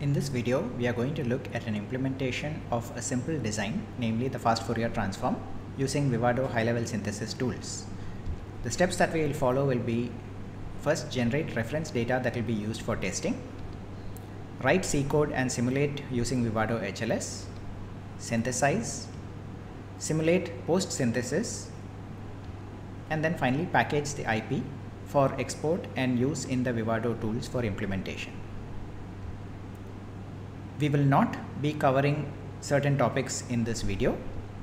In this video, we are going to look at an implementation of a simple design, namely the fast Fourier transform using Vivado high-level synthesis tools. The steps that we will follow will be first generate reference data that will be used for testing, write C code and simulate using Vivado HLS, synthesize, simulate post synthesis, and then finally package the IP for export and use in the Vivado tools for implementation. We will not be covering certain topics in this video,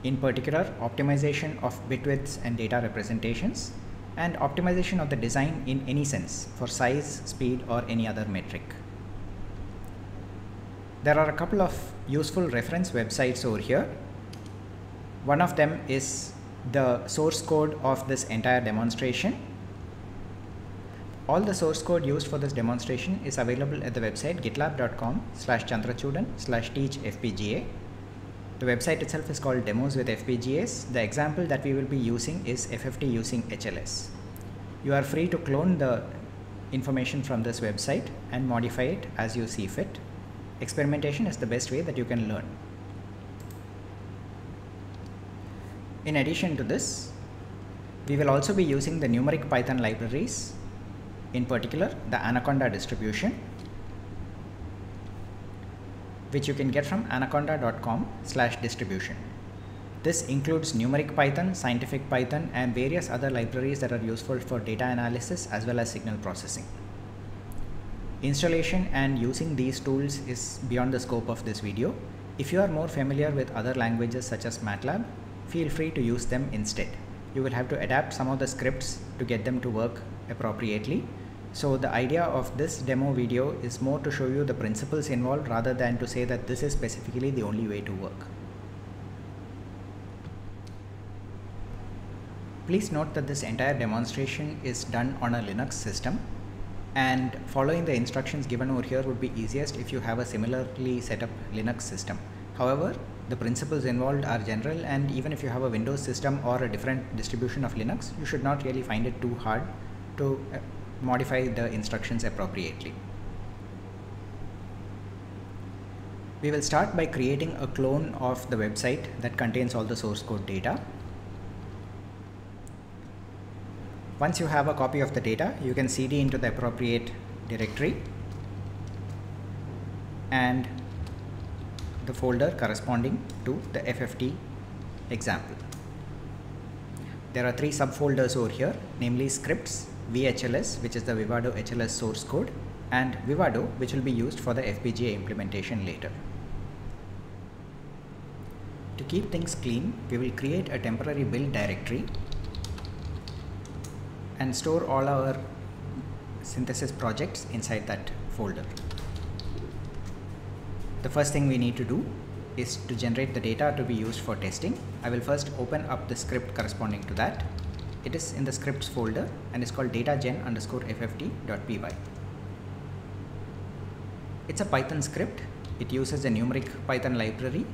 in particular optimization of bit widths and data representations and optimization of the design in any sense for size, speed or any other metric. There are a couple of useful reference websites over here. One of them is the source code of this entire demonstration all the source code used for this demonstration is available at the website gitlab.com slash chandrachoodan slash teach FPGA. The website itself is called demos with FPGAs. The example that we will be using is FFT using HLS. You are free to clone the information from this website and modify it as you see fit. Experimentation is the best way that you can learn. In addition to this, we will also be using the numeric Python libraries in particular the Anaconda distribution which you can get from anaconda.com slash distribution. This includes numeric Python, scientific Python and various other libraries that are useful for data analysis as well as signal processing. Installation and using these tools is beyond the scope of this video. If you are more familiar with other languages such as MATLAB, feel free to use them instead. You will have to adapt some of the scripts to get them to work appropriately so the idea of this demo video is more to show you the principles involved rather than to say that this is specifically the only way to work. Please note that this entire demonstration is done on a Linux system and following the instructions given over here would be easiest if you have a similarly set up Linux system. However, the principles involved are general and even if you have a Windows system or a different distribution of Linux, you should not really find it too hard to uh, modify the instructions appropriately. We will start by creating a clone of the website that contains all the source code data. Once you have a copy of the data, you can cd into the appropriate directory and the folder corresponding to the FFT example. There are three subfolders over here, namely scripts, VHLS which is the Vivado HLS source code and Vivado which will be used for the FPGA implementation later. To keep things clean, we will create a temporary build directory and store all our synthesis projects inside that folder. The first thing we need to do is to generate the data to be used for testing. I will first open up the script corresponding to that it is in the scripts folder and is called datagen underscore. It's a Python script. It uses a numeric Python library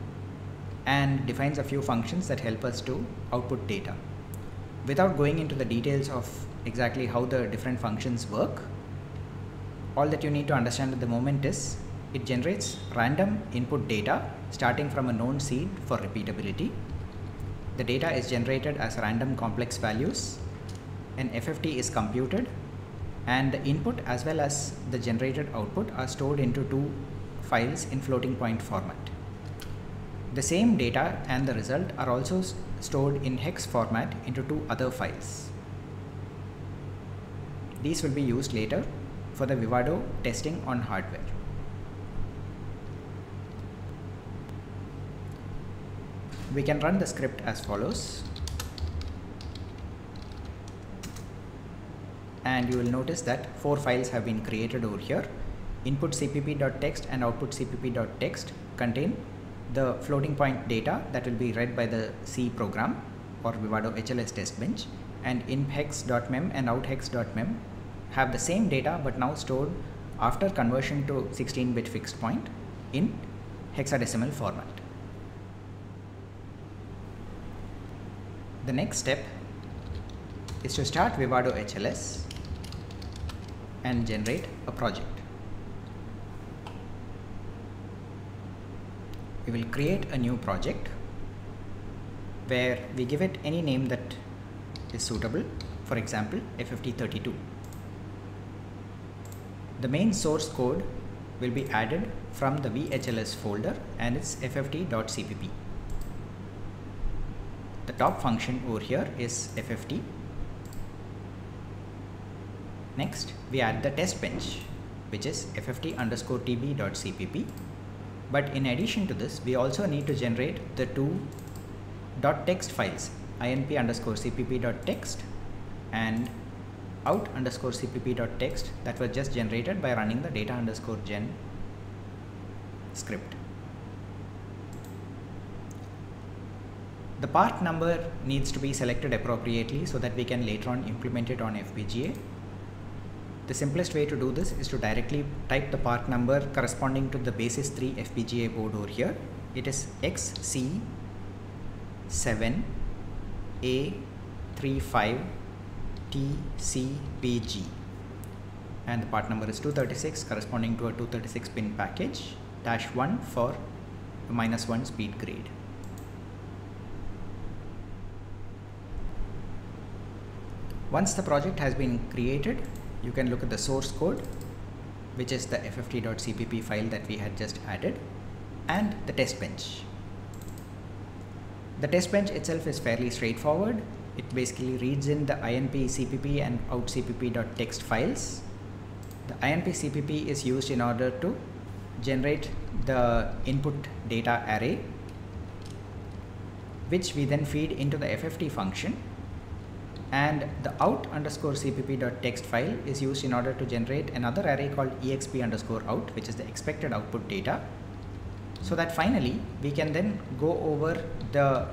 and defines a few functions that help us to output data. Without going into the details of exactly how the different functions work, all that you need to understand at the moment is it generates random input data starting from a known seed for repeatability the data is generated as random complex values. An FFT is computed and the input as well as the generated output are stored into two files in floating point format. The same data and the result are also stored in hex format into two other files. These will be used later for the Vivado testing on hardware. We can run the script as follows. And you will notice that four files have been created over here. Input cpp.txt and output cpp.txt contain the floating point data that will be read by the C program or Vivado HLS test bench. And inhex.mem and outhex.mem have the same data but now stored after conversion to 16-bit fixed point in hexadecimal format. The next step is to start Vivado HLS and generate a project. we will create a new project where we give it any name that is suitable. For example FFT32 the main source code will be added from the VHLS folder and it's fft.cpp the top function over here is FFT next we add the test bench which is fft underscore but in addition to this we also need to generate the two dot text files inp underscore cpp dot text and out underscore cpp dot text that was just generated by running the data underscore gen script the part number needs to be selected appropriately so that we can later on implement it on FPGA the simplest way to do this is to directly type the part number corresponding to the Basys 3 FPGA board over here. It is XC7A35TCPG and the part number is 236 corresponding to a 236 pin package dash 1 for minus 1 speed grade. Once the project has been created, you can look at the source code which is the fft.cpp file that we had just added and the test bench. The test bench itself is fairly straightforward. It basically reads in the inp cpp and out cpp.txt files. The inp cpp is used in order to generate the input data array which we then feed into the FFT function and the out underscore cpp.txt file is used in order to generate another array called exp underscore out which is the expected output data. So that finally we can then go over the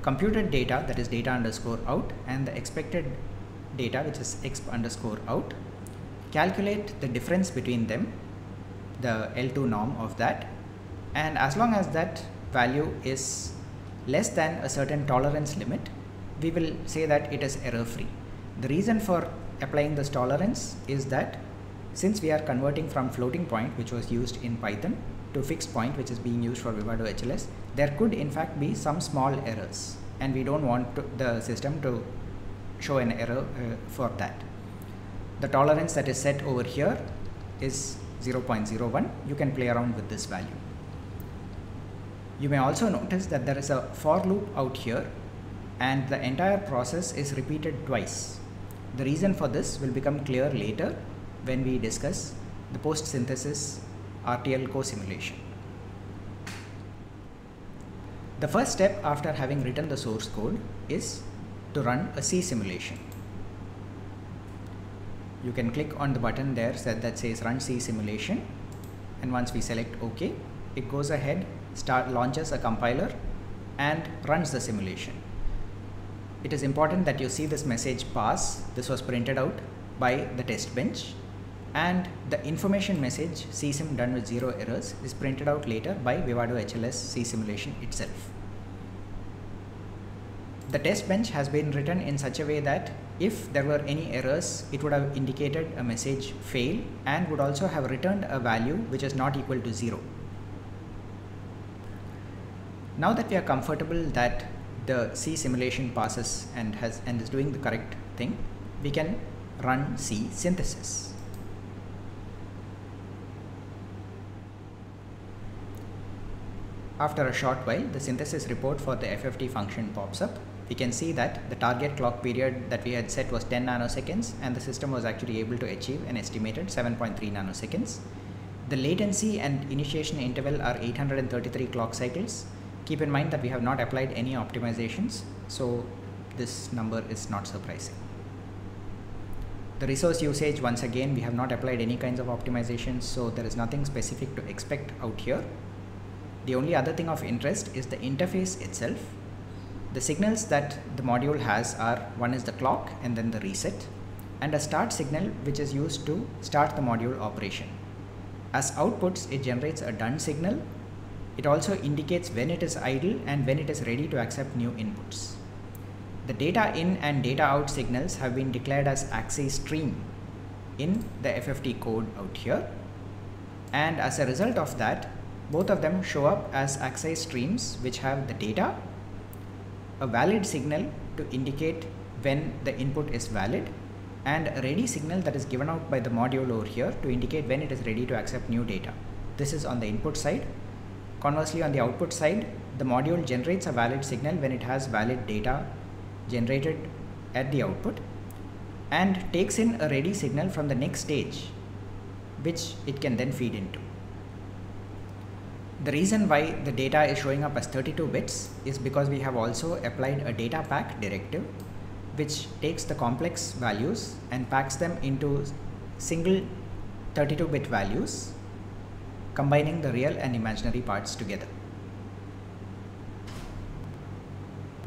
computed data that is data underscore out and the expected data which is exp underscore out. Calculate the difference between them the L2 norm of that. And as long as that value is less than a certain tolerance limit we will say that it is error free. The reason for applying this tolerance is that since we are converting from floating point which was used in Python to fixed point which is being used for Vivado HLS, there could in fact be some small errors and we don't want to, the system to show an error uh, for that. The tolerance that is set over here is 0.01. You can play around with this value. You may also notice that there is a for loop out here and the entire process is repeated twice. The reason for this will become clear later when we discuss the post synthesis RTL co-simulation. The first step after having written the source code is to run a C simulation. You can click on the button there that says run C simulation and once we select OK, it goes ahead, start launches a compiler and runs the simulation it is important that you see this message pass. This was printed out by the test bench and the information message CSIM done with zero errors is printed out later by Vivado HLS C simulation itself. The test bench has been written in such a way that if there were any errors, it would have indicated a message fail and would also have returned a value which is not equal to zero. Now that we are comfortable that the C simulation passes and has and is doing the correct thing, we can run C synthesis. After a short while, the synthesis report for the FFT function pops up. We can see that the target clock period that we had set was 10 nanoseconds and the system was actually able to achieve an estimated 7.3 nanoseconds. The latency and initiation interval are 833 clock cycles Keep in mind that we have not applied any optimizations, so this number is not surprising. The resource usage, once again, we have not applied any kinds of optimizations, so there is nothing specific to expect out here. The only other thing of interest is the interface itself. The signals that the module has are one is the clock and then the reset and a start signal which is used to start the module operation. As outputs, it generates a done signal it also indicates when it is idle and when it is ready to accept new inputs. The data in and data out signals have been declared as axis stream in the FFT code out here. And as a result of that, both of them show up as axis streams which have the data, a valid signal to indicate when the input is valid and a ready signal that is given out by the module over here to indicate when it is ready to accept new data. This is on the input side. Conversely on the output side, the module generates a valid signal when it has valid data generated at the output and takes in a ready signal from the next stage which it can then feed into. The reason why the data is showing up as 32 bits is because we have also applied a data pack directive which takes the complex values and packs them into single 32 bit values combining the real and imaginary parts together.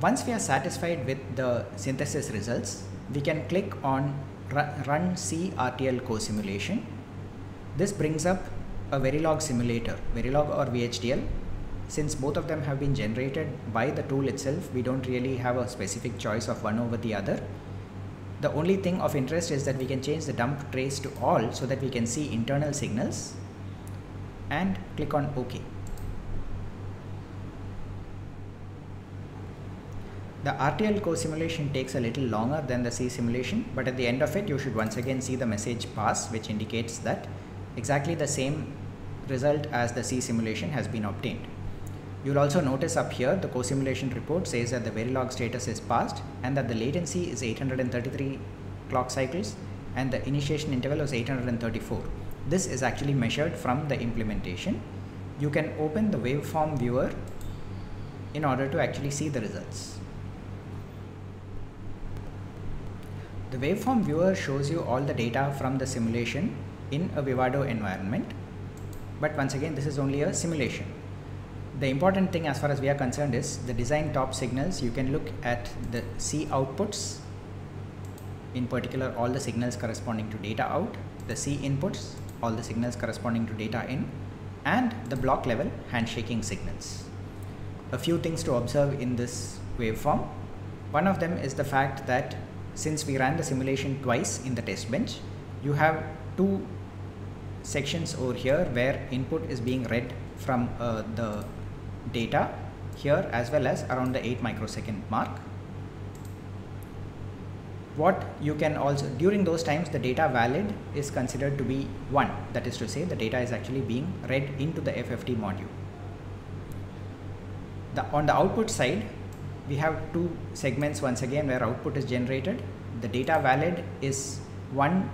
Once we are satisfied with the synthesis results, we can click on Run CRTL co-simulation. This brings up a Verilog simulator, Verilog or VHDL. Since both of them have been generated by the tool itself, we don't really have a specific choice of one over the other. The only thing of interest is that we can change the dump trace to all so that we can see internal signals and click on OK. The RTL co-simulation takes a little longer than the C simulation, but at the end of it, you should once again see the message pass, which indicates that exactly the same result as the C simulation has been obtained. You'll also notice up here the co-simulation report says that the Verilog status is passed and that the latency is 833 clock cycles and the initiation interval is 834. This is actually measured from the implementation. You can open the waveform viewer in order to actually see the results. The waveform viewer shows you all the data from the simulation in a Vivado environment. But once again, this is only a simulation. The important thing as far as we are concerned is the design top signals. You can look at the C outputs, in particular all the signals corresponding to data out, the C inputs, all the signals corresponding to data in, and the block level handshaking signals. A few things to observe in this waveform. One of them is the fact that since we ran the simulation twice in the test bench, you have two sections over here where input is being read from uh, the data here as well as around the 8 microsecond mark. What you can also, during those times the data valid is considered to be 1, that is to say the data is actually being read into the FFT module. The, on the output side, we have two segments once again where output is generated. The data valid is one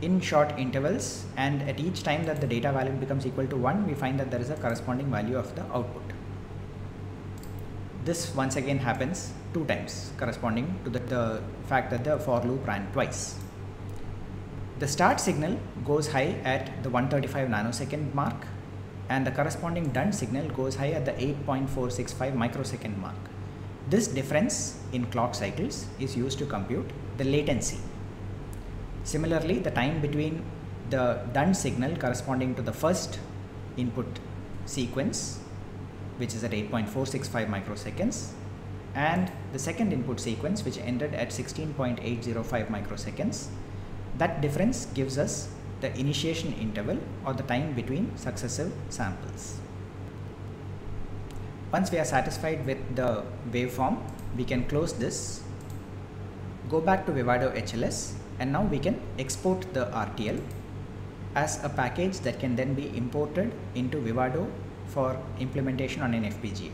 in short intervals and at each time that the data valid becomes equal to 1 we find that there is a corresponding value of the output. This once again happens two times corresponding to the, the fact that the for loop ran twice. The start signal goes high at the 135 nanosecond mark and the corresponding done signal goes high at the 8.465 microsecond mark. This difference in clock cycles is used to compute the latency. Similarly, the time between the done signal corresponding to the first input sequence, which is at 8.465 microseconds, and the second input sequence, which ended at 16.805 microseconds, that difference gives us the initiation interval or the time between successive samples. Once we are satisfied with the waveform, we can close this, go back to Vivado HLS and now we can export the RTL as a package that can then be imported into Vivado for implementation on an FPGA.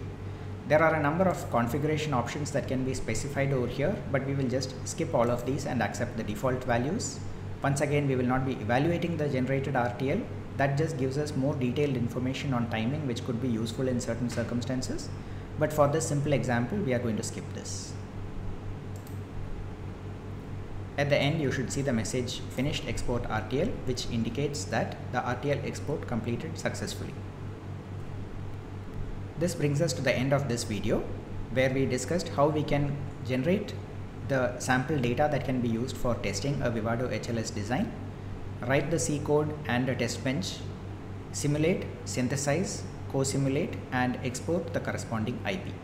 There are a number of configuration options that can be specified over here, but we will just skip all of these and accept the default values. Once again, we will not be evaluating the generated RTL, that just gives us more detailed information on timing which could be useful in certain circumstances. But for this simple example, we are going to skip this. At the end, you should see the message finished export RTL, which indicates that the RTL export completed successfully. This brings us to the end of this video, where we discussed how we can generate the sample data that can be used for testing a Vivado HLS design write the C code and a test bench, simulate, synthesize, co-simulate and export the corresponding IP.